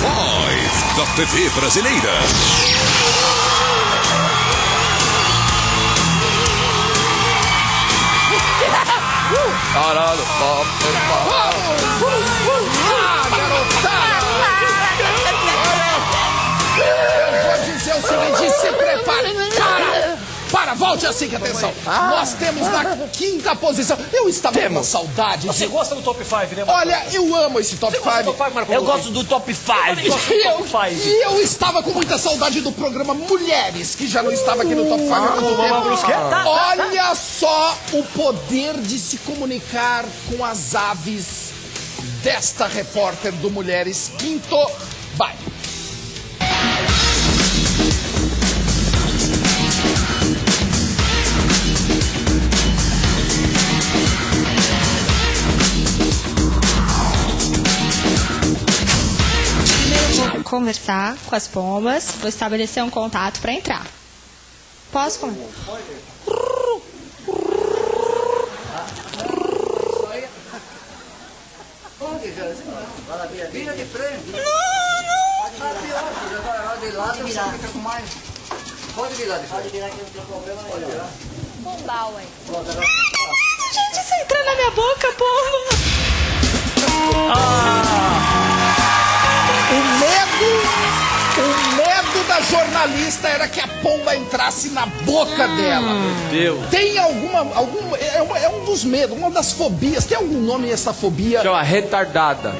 Five da TV brasileira. Caralho, top. Eu Para, volte assim, que atenção. Nós temos na quinta posição. Eu estava com uma saudade Você de... gosta do top 5, né, Marco? Olha, eu amo esse top Você gosta do 5. top 5, Marco? Eu gosto do top 5. E eu, Top five. eu estava com muita saudade do programa Mulheres, que já não estava aqui no Top 5 há muito Mamãe tempo. Brusqueta. Olha só o poder de se comunicar com as aves desta repórter do Mulheres. Quinto, vai. Conversar com as pombas, vou estabelecer um contato para entrar. Posso comer? Vira de frente. Pode virar. De lado você fica com mais. Pode virar de frente. Pode virar que não tem problema Pode. Pombal, ué. Gente, isso entrou na minha boca, pomba. O jornalista era que a pomba entrasse na boca dela. Deus. Tem alguma, algum, é, uma- é um dos medos, uma das fobias. Tem algum nome essa fobia? Chama retardada.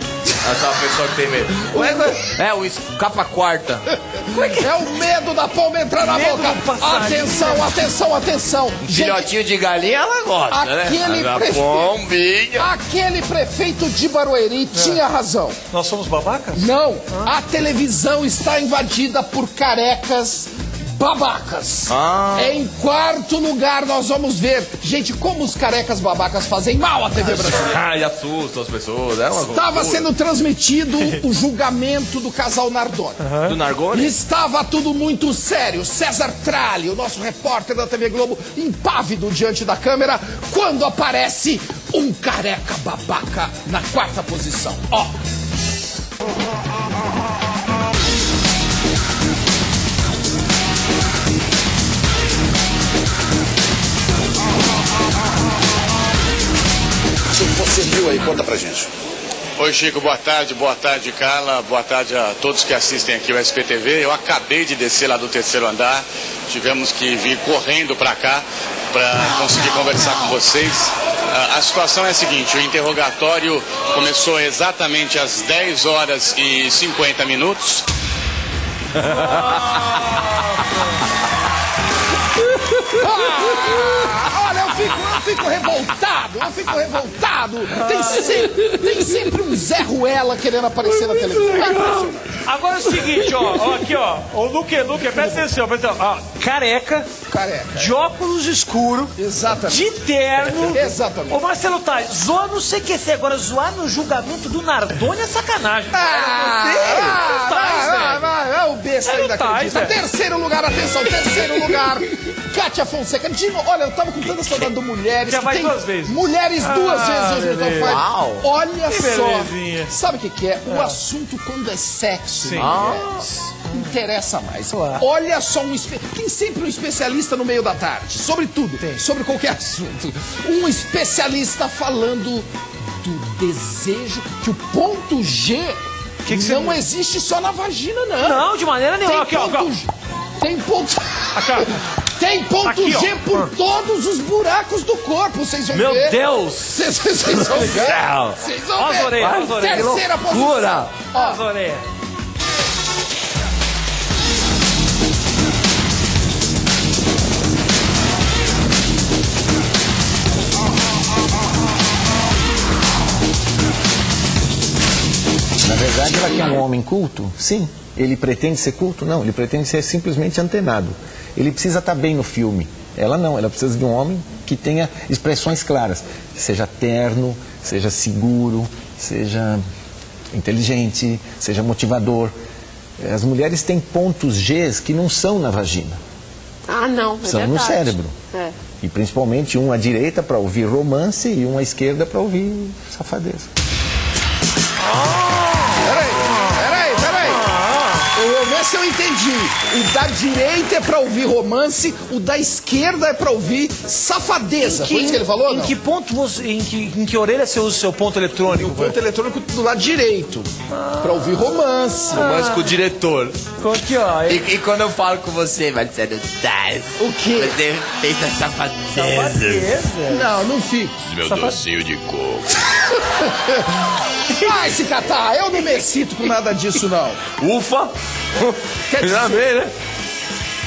Essa pessoa que tem medo. Ué, É, o capa quarta. É o medo da pomba entrar na Medo boca. Atenção, atenção, atenção. Gente, Filhotinho de galinha ela gosta, Aquele né? Prefe- pombinha. aquele prefeito de Barueri tinha razão. Nós somos babacas? Não, a televisão está invadida por carecas babacas. Ah. Em quarto lugar, nós vamos ver, gente, como os carecas babacas fazem mal à TV brasileira. Ai, assusta as pessoas. É uma Estava loucura. sendo transmitido o julgamento do casal Nardoni. Do Nargone? Estava tudo muito sério. César Tralli, o nosso repórter da TV Globo, impávido diante da câmera, quando aparece um careca babaca na quarta posição. Ó. O que você viu aí? Conta pra gente. Oi, Chico, boa tarde, boa tarde, Carla, boa tarde a todos que assistem aqui o SPTV. Eu acabei de descer lá do terceiro andar, tivemos que vir correndo para cá para conseguir conversar com vocês. Ah, A situação é a seguinte: o interrogatório começou exatamente às 10 horas e 50 minutos. Fico, eu fico revoltado, eu fico revoltado. Tem sempre, tem sempre um Zé Ruela querendo aparecer na televisão. Agora é o seguinte, ó, ó, aqui, ó. O Luque, Luque, presta atenção, presta atenção. Ó, careca, Careca. de óculos escuro, Exatamente. de terno. Exatamente. Ô, Marcelo Tais, zoa no CQC. Agora, zoar no julgamento do Nardoni é sacanagem. Ah. O ainda acredita. Terceiro lugar, atenção, terceiro lugar. Kátia Fonseca. De novo, olha, eu tava com tanta saudade do Mulheres. Já vai tem duas vezes. Mulheres duas Ah, vezes hoje no Top beleza. 5. Uau. Olha Que só. belezinha. Sabe o que, que é? O assunto quando é sexo. Sim. mulheres, Interessa mais. Claro. Olha só um. Tem sempre um especialista no meio da tarde. Sobre tudo. Sobre qualquer assunto. Um especialista falando do desejo. Que o ponto G Que que não você- existe só na vagina, não. Não, de maneira Tem nenhuma. Aqui, ó, ponto aqui, ó. Tem ponto. Aqui, ó. Tem ponto Aqui, ó. G por todos os buracos do corpo. Vocês vão Meu ver. Deus! Vocês vão ver. Vocês vão Ó as ver. orelhas, ó as orelhas. Terceira posição. Ó as orelhas. Verdade, ela quer um homem culto? Sim. Ele pretende ser culto? Não. Ele pretende ser simplesmente antenado. Ele precisa estar bem no filme. Ela não. Ela precisa de um homem que tenha expressões claras. Seja terno, seja seguro, seja inteligente, seja motivador. As mulheres têm pontos Gs que não são na vagina. Ah, não, é São no verdade. cérebro. É. E principalmente um à direita para ouvir romance e um à esquerda para ouvir safadeza. Peraí, peraí, peraí. Eu vou ver se eu entendi. O da direita é pra ouvir romance, o da esquerda é pra ouvir safadeza. Foi isso que ele falou? Em não? que ponto você. Em que, em que orelha você usa o seu ponto eletrônico? O ponto eletrônico do lado direito. Pra ouvir romance. Mas com o diretor. Aqui, ó. E, e quando eu falo com você, Marcelo Taz, O quê? você fez a safadeza. Não, não fico. Meu docinho de coco. Vai se catar, eu não me excito com nada disso, não. Ufa! Quer dizer, Já bem, né?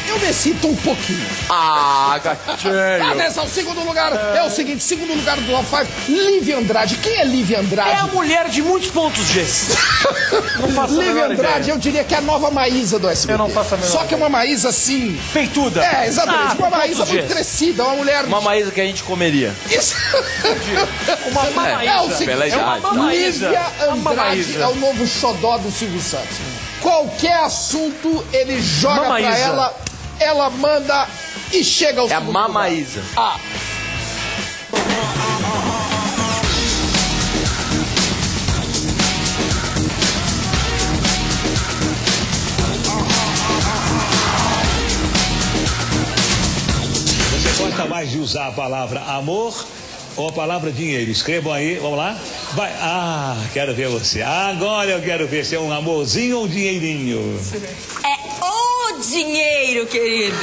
Eu me um pouquinho. Ah, gatinho. Atenção, segundo lugar é o seguinte, segundo lugar do Top 5, Lívia Andrade. Quem é Lívia Andrade? É a mulher de muitos pontos G. Não faço a Lívia Andrade, ideia. eu diria que é a nova Maísa do SBT. Eu não faço a menor Só que é uma Maísa assim... Peituda. É, exatamente, Ah, uma Maísa muito crescida, uma mulher... Uma maísa que a gente comeria. Isso. Uma mamaísa. É o seguinte. É uma mamaísa. Lívia Andrade é o novo xodó do Silvio Santos. Qualquer assunto, ele joga pra Mamaísa. ela, ela manda e chega ao É a segundo lugar. mamaísa. Ah, Você gosta mais de usar a palavra amor ou a palavra dinheiro? Escrevam aí, vamos lá. Vai. Ah, quero ver você. Agora eu quero ver se é um amorzinho ou um dinheirinho. É dinheiro, querido.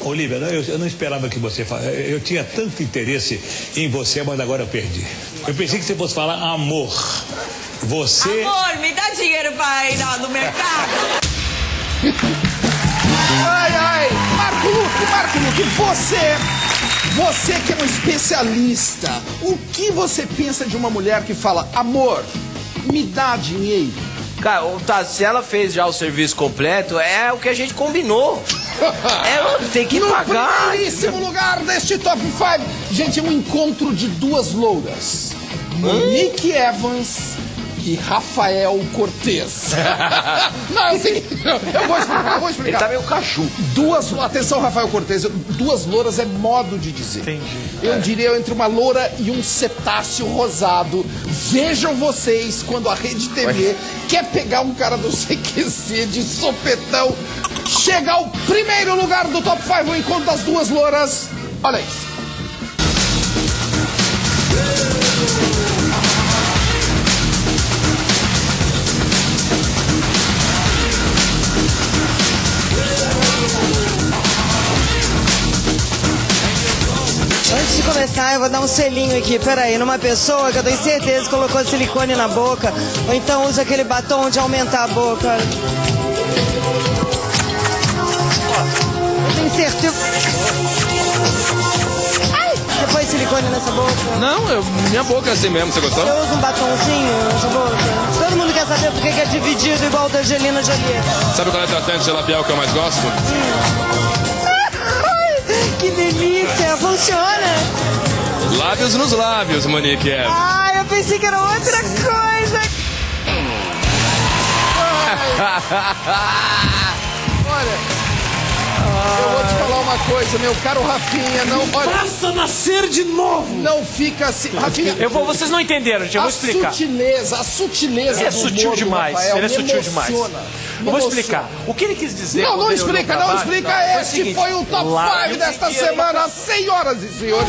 Olivia, não, eu, eu não esperava que você falasse. Eu tinha tanto interesse em você, mas agora eu perdi. Eu pensei que você fosse falar amor. Você. Amor, me dá dinheiro pra ir lá no mercado. ai, ai, Marco Luque, Marco Luque, você, você que é um especialista, o que você pensa de uma mulher que fala, amor, me dá dinheiro? Cara, tá, se ela fez já o serviço completo, é o que a gente combinou. Ela tem que no pagar. primeiríssimo lugar deste top 5, gente, é um encontro de duas louras. Monique Evans e Rafael Cortez. Não, é o seguinte, eu vou explicar, eu vou explicar. Ele tá meio cachu. Duas, atenção, Rafael Cortez, duas louras é modo de dizer. Entendi. Eu diria entre uma loura e um cetáceo rosado. Vejam vocês quando a Rede TV quer pegar um cara do CQC de sopetão, chega ao primeiro lugar do top 5, o encontro das duas louras. Olha isso. Começar, eu vou dar um selinho aqui. Peraí, numa pessoa que eu tenho certeza que colocou silicone na boca, ou então usa aquele batom de aumentar a boca. Eu tenho certeza. Ai! Você põe silicone nessa boca? Não, eu, minha boca é assim mesmo, você gostou? Você usa um batomzinho nessa boca? Todo mundo quer saber por que é dividido igual o da Angelina Jolie. Sabe qual é o tratante de labial que eu mais gosto? Ai, Lábios nos lábios, Monique. É. Ai, eu pensei que era outra coisa. Olha. Eu vou te falar uma coisa, meu caro Rafinha, não. Olha, Faça nascer de novo. não fica assim. Rafinha, Eu vou, vocês não entenderam, gente. Eu a vou explicar. sutileza, a sutileza Ele é do sutil demais. Rafael ele é sutil demais. emociona, Eu vou explicar. O que ele quis dizer. Não, não explica, não explica. foi o Este seguinte, foi o top lá- 5 desta semana, senhoras e senhores.